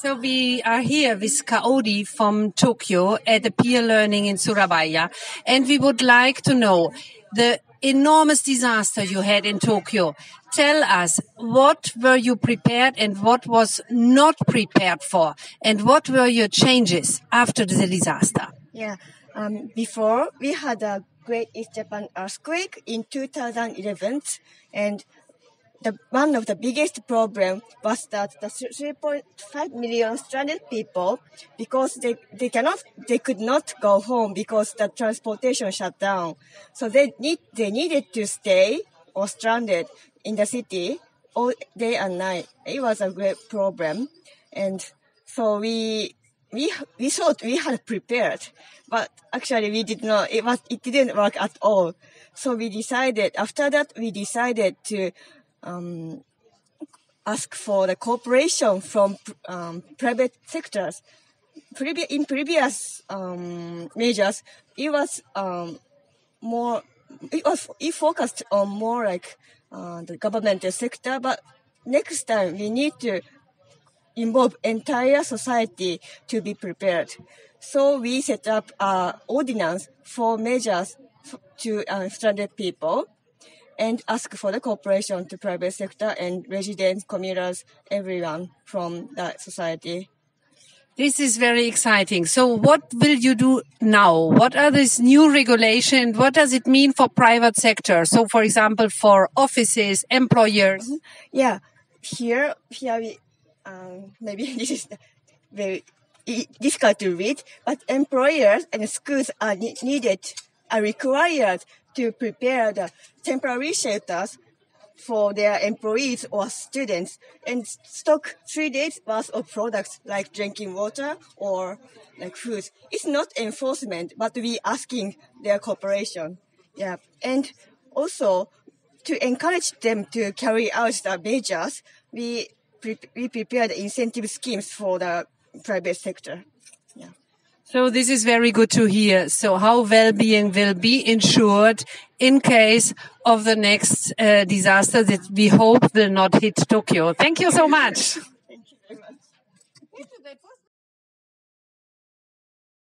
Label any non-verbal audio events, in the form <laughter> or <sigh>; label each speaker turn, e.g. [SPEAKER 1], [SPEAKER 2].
[SPEAKER 1] So we are here with Kaori from Tokyo at the peer learning in Surabaya, and we would like to know the enormous disaster you had in Tokyo. Tell us what were you prepared and what was not prepared for, and what were your changes after the disaster?
[SPEAKER 2] Yeah, um, before we had a Great East Japan earthquake in 2011, and the one of the biggest problem was that the 3.5 million stranded people because they, they cannot they could not go home because the transportation shut down. So they need they needed to stay or stranded in the city all day and night. It was a great problem. And so we we we thought we had prepared but actually we did not it was it didn't work at all. So we decided after that we decided to um, ask for the cooperation from um, private sectors. Previ- in previous um, measures, it was um, more, it was it focused on more like uh, the government sector, but next time we need to involve entire society to be prepared. So we set up uh, ordinance for measures to uh, stranded people and ask for the cooperation to private sector and residents, commuters, everyone from that society.
[SPEAKER 1] This is very exciting. So what will you do now? What are these new regulations? What does it mean for private sector? So for example, for offices, employers?
[SPEAKER 2] Mm -hmm. Yeah. Here, here we, um, maybe <laughs> this is very difficult to read, but employers and schools are needed, are required to prepare the temporary shelters for their employees or students and stock three days worth of products like drinking water or like food. It's not enforcement, but we asking their cooperation. Yeah. And also to encourage them to carry out the measures, we, pre- we prepared incentive schemes for the private sector.
[SPEAKER 1] So this is very good to hear. So how well-being will be ensured in case of the next uh, disaster that we hope will not hit Tokyo. Thank you so much.